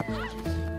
Ah!